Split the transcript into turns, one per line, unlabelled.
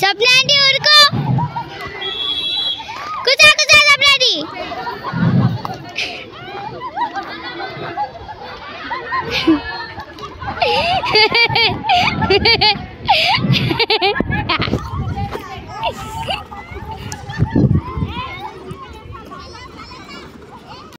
सपना आंटी उनको कुचा कुचा सपना aunty Ha ha ha ha!